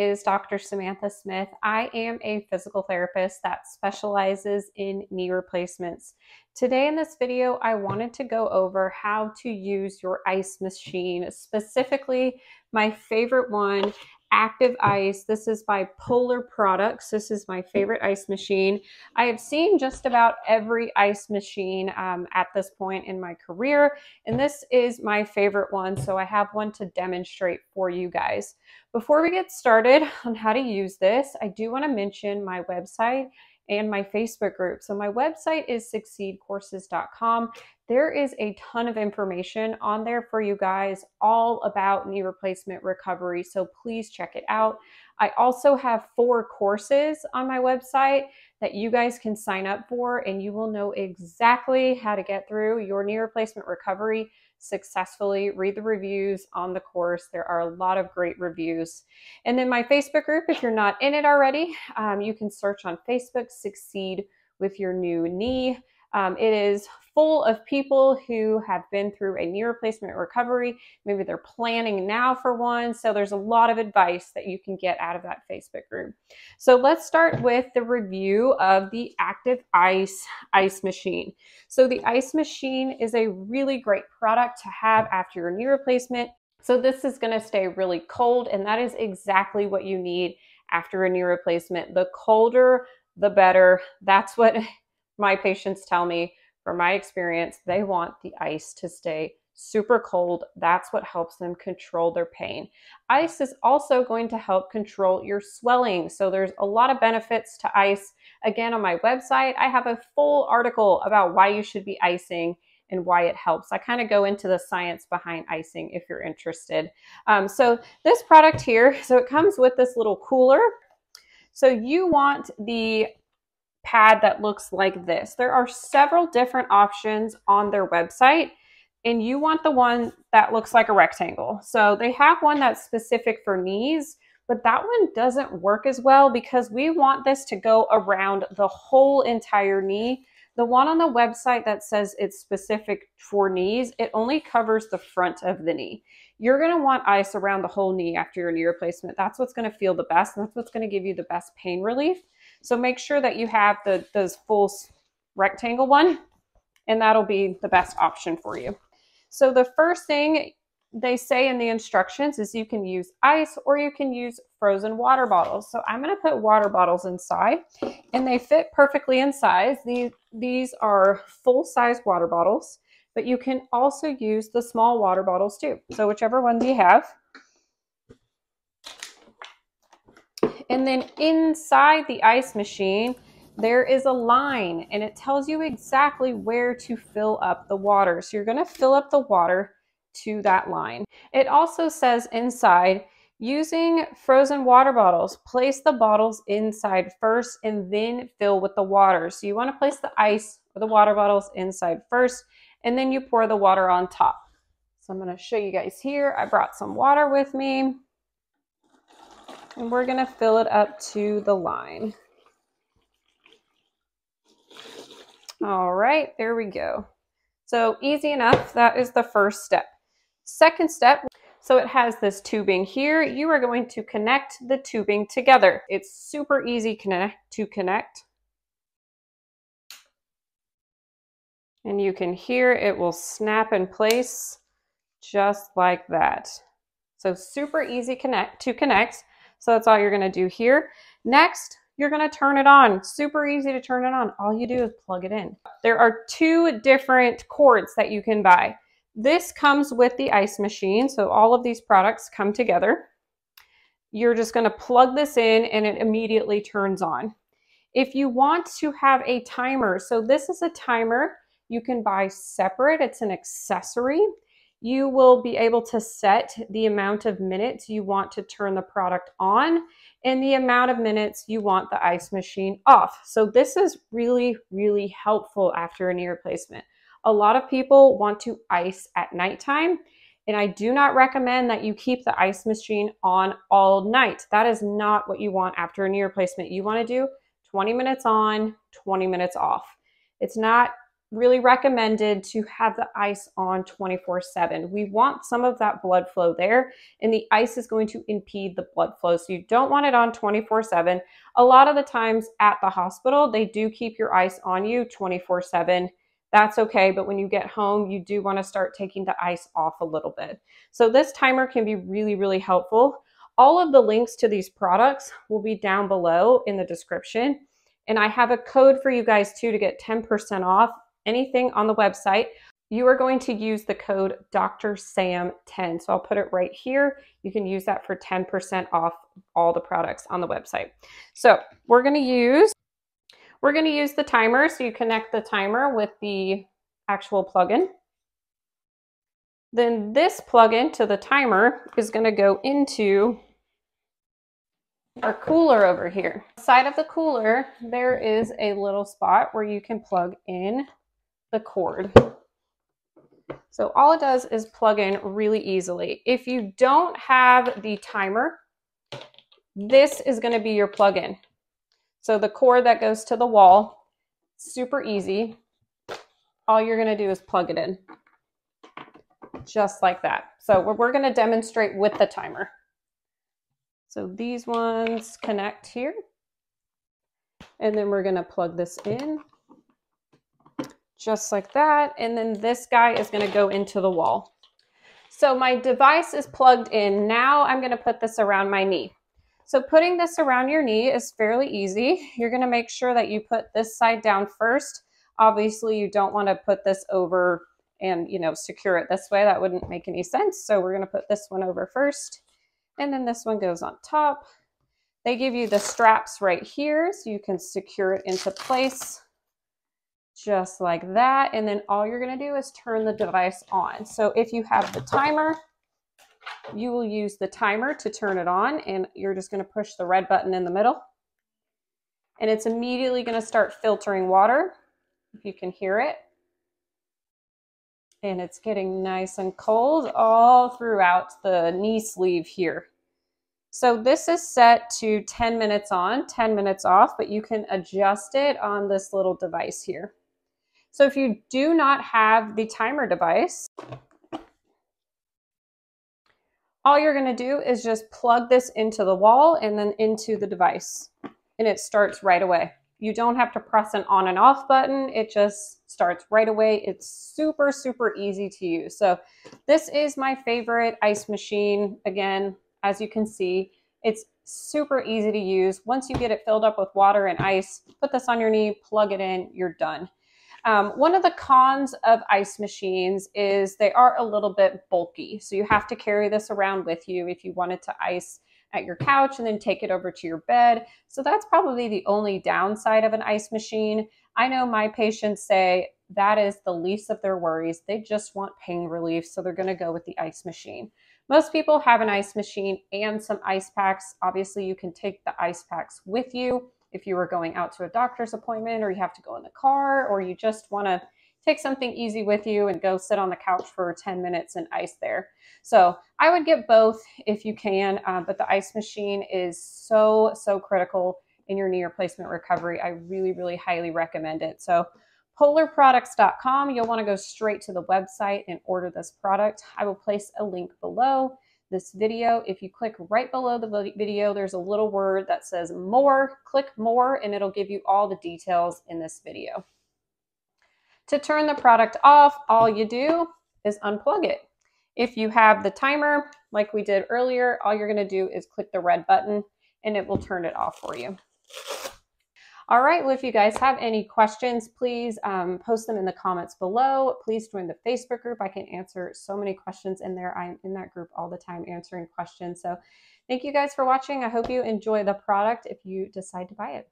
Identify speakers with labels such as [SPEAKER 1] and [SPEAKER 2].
[SPEAKER 1] is Dr. Samantha Smith. I am a physical therapist that specializes in knee replacements. Today in this video, I wanted to go over how to use your ice machine, specifically my favorite one, Active Ice. This is by Polar Products. This is my favorite ice machine. I have seen just about every ice machine um, at this point in my career, and this is my favorite one, so I have one to demonstrate for you guys. Before we get started on how to use this, I do want to mention my website and my Facebook group. So my website is succeedcourses.com. There is a ton of information on there for you guys all about knee replacement recovery. So please check it out. I also have four courses on my website that you guys can sign up for, and you will know exactly how to get through your knee replacement recovery successfully. Read the reviews on the course. There are a lot of great reviews. And then my Facebook group, if you're not in it already, um, you can search on Facebook, Succeed with Your New Knee. Um, it is full of people who have been through a knee replacement recovery. Maybe they're planning now for one. So there's a lot of advice that you can get out of that Facebook group. So let's start with the review of the Active Ice ice machine. So the ice machine is a really great product to have after your knee replacement. So this is going to stay really cold and that is exactly what you need after a knee replacement. The colder, the better. That's what my patients tell me from my experience, they want the ice to stay super cold. That's what helps them control their pain. Ice is also going to help control your swelling. So there's a lot of benefits to ice. Again, on my website, I have a full article about why you should be icing and why it helps. I kind of go into the science behind icing if you're interested. Um, so this product here, so it comes with this little cooler. So you want the pad that looks like this. There are several different options on their website and you want the one that looks like a rectangle. So they have one that's specific for knees, but that one doesn't work as well because we want this to go around the whole entire knee. The one on the website that says it's specific for knees, it only covers the front of the knee. You're going to want ice around the whole knee after your knee replacement. That's what's going to feel the best. And that's what's going to give you the best pain relief. So make sure that you have the those full rectangle one and that'll be the best option for you. So the first thing they say in the instructions is you can use ice or you can use frozen water bottles. So I'm going to put water bottles inside and they fit perfectly in size. These, these are full size water bottles, but you can also use the small water bottles too. So whichever ones you have. And then inside the ice machine, there is a line and it tells you exactly where to fill up the water. So you're going to fill up the water to that line. It also says inside, using frozen water bottles, place the bottles inside first and then fill with the water. So you want to place the ice or the water bottles inside first and then you pour the water on top. So I'm going to show you guys here. I brought some water with me and we're going to fill it up to the line. All right, there we go. So easy enough. That is the first step. Second step, so it has this tubing here. You are going to connect the tubing together. It's super easy connect to connect. And you can hear it will snap in place just like that. So super easy connect to connect. So that's all you're to do here. Next, you're to turn it on. Super easy to turn it on. All you do is plug it in. There are two different cords that you can buy. This comes with the ice machine. So all of these products come together. You're just to plug this in and it immediately turns on. If you want to have a timer, so this is a timer you can buy separate. It's an accessory you will be able to set the amount of minutes you want to turn the product on and the amount of minutes you want the ice machine off. So this is really, really helpful after a knee replacement. A lot of people want to ice at nighttime, and I do not recommend that you keep the ice machine on all night. That is not what you want after a knee replacement. You want to do 20 minutes on, 20 minutes off. It's not really recommended to have the ice on 24 7. We want some of that blood flow there, and the ice is going to impede the blood flow. So you don't want it on 24 7. A lot of the times at the hospital, they do keep your ice on you 24 7. That's okay, but when you get home, you do want to start taking the ice off a little bit. So this timer can be really, really helpful. All of the links to these products will be down below in the description. And I have a code for you guys too to get 10% off anything on the website, you are going to use the code Dr. Sam 10. So I'll put it right here. You can use that for 10% off all the products on the website. So we're going to use we're going to use the timer. So you connect the timer with the actual plugin. Then this plugin to the timer is going to go into our cooler over here. Side of the cooler, there is a little spot where you can plug in the cord. So all it does is plug in really easily. If you don't have the timer, this is going to be your plug-in. So the cord that goes to the wall, super easy. All you're going to do is plug it in. Just like that. So we're, to demonstrate with the timer. So these ones connect here. And then we're going to plug this in just like that. And then this guy is gonna go into the wall. So my device is plugged in. Now I'm gonna put this around my knee. So putting this around your knee is fairly easy. You're gonna make sure that you put this side down first. Obviously you don't wanna put this over and you know secure it this way. That wouldn't make any sense. So we're gonna put this one over first. And then this one goes on top. They give you the straps right here so you can secure it into place just like that. And then all you're going to do is turn the device on. So if you have the timer, you will use the timer to turn it on and you're just going to push the red button in the middle. And it's immediately going to start filtering water, if you can hear it. And it's getting nice and cold all throughout the knee sleeve here. So this is set to 10 minutes on, 10 minutes off, but you can adjust it on this little device here. So if you do not have the timer device, all you're going to do is just plug this into the wall and then into the device and it starts right away. You don't have to press an on and off button. It just starts right away. It's super, super easy to use. So this is my favorite ice machine. Again, as you can see, it's super easy to use. Once you get it filled up with water and ice, put this on your knee, plug it in, you're done. Um, one of the cons of ice machines is they are a little bit bulky. So you have to carry this around with you if you wanted to ice at your couch and then take it over to your bed. So that's probably the only downside of an ice machine. I know my patients say that is the least of their worries. They just want pain relief, so they're going to go with the ice machine. Most people have an ice machine and some ice packs. Obviously, you can take the ice packs with you if you were going out to a doctor's appointment or you have to go in the car or you just want to take something easy with you and go sit on the couch for 10 minutes and ice there. So I would get both if you can, uh, but the ice machine is so, so critical in your knee replacement recovery. I really, really highly recommend it. So polarproducts.com, you'll want to go straight to the website and order this product. I will place a link below this video. If you click right below the video, there's a little word that says more. Click more and it'll give you all the details in this video. To turn the product off, all you do is unplug it. If you have the timer, like we did earlier, all you're gonna do is click the red button and it will turn it off for you. All right, well, if you guys have any questions, please um, post them in the comments below. Please join the Facebook group. I can answer so many questions in there. I'm in that group all the time answering questions. So thank you guys for watching. I hope you enjoy the product if you decide to buy it.